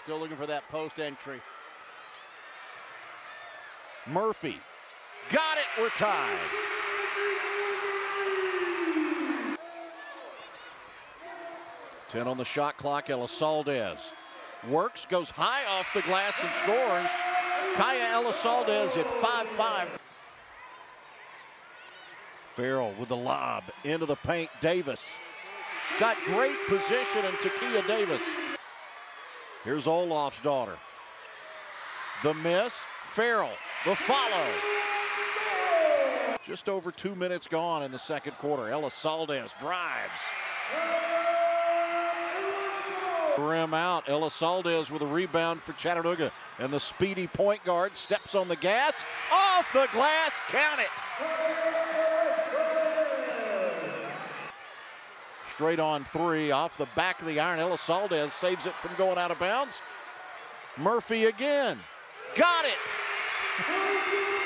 Still looking for that post entry. Murphy. Got it. We're tied. Ten on the shot clock. Elisaldez works, goes high off the glass and scores. Kaya Elisaldez at 5-5. Farrell with the lob into the paint. Davis got great position and Takia Davis. Here's Olaf's daughter. The miss. Farrell, the follow. Just over two minutes gone in the second quarter. Elisaldez drives. Rim out. Elisaldez with a rebound for Chattanooga. And the speedy point guard steps on the gas. Off the glass. Count it. Straight on three. Off the back of the iron. Elisaldez saves it from going out of bounds. Murphy again. Got it.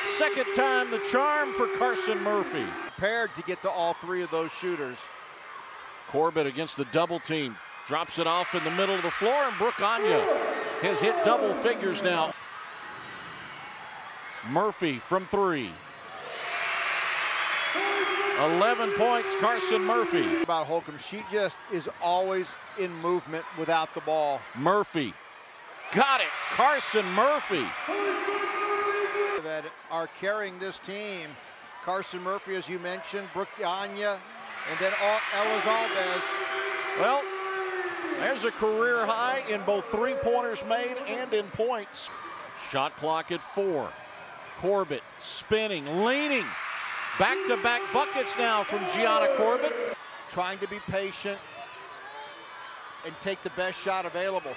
Second time the charm for Karsen Murphy. Prepared to get to all three of those shooters. Corbett against the double team. Drops it off in the middle of the floor, and Brooke Anya has hit double figures now. Murphy from three. 11 points, Karsen Murphy. About Holcomb, she just is always in movement without the ball. Murphy. Got it. Karsen Murphy. That are carrying this team. Karsen Murphy, as you mentioned, Brooke Anya, and then Elisaldez. Well, there's a career high in both three pointers made and in points. Shot clock at four. Corbett spinning, leaning. Back to back buckets now from Gianna Corbett. Trying to be patient and take the best shot available.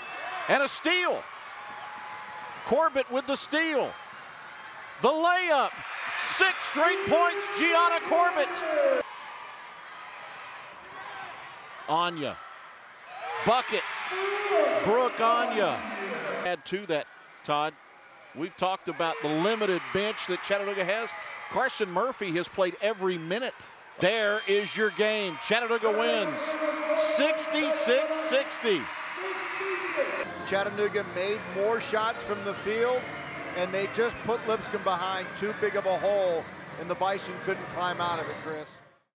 And a steal. Corbett with the steal. The layup. Six straight points, Gianna Corbett. Anya bucket. Brooke Anya. Add to that, Todd. We've talked about the limited bench that Chattanooga has. Karsen Murphy has played every minute. There is your game. Chattanooga wins 66 60. Chattanooga made more shots from the field, and they just put Lipscomb behind too big of a hole, and the Bison couldn't climb out of it, Chris.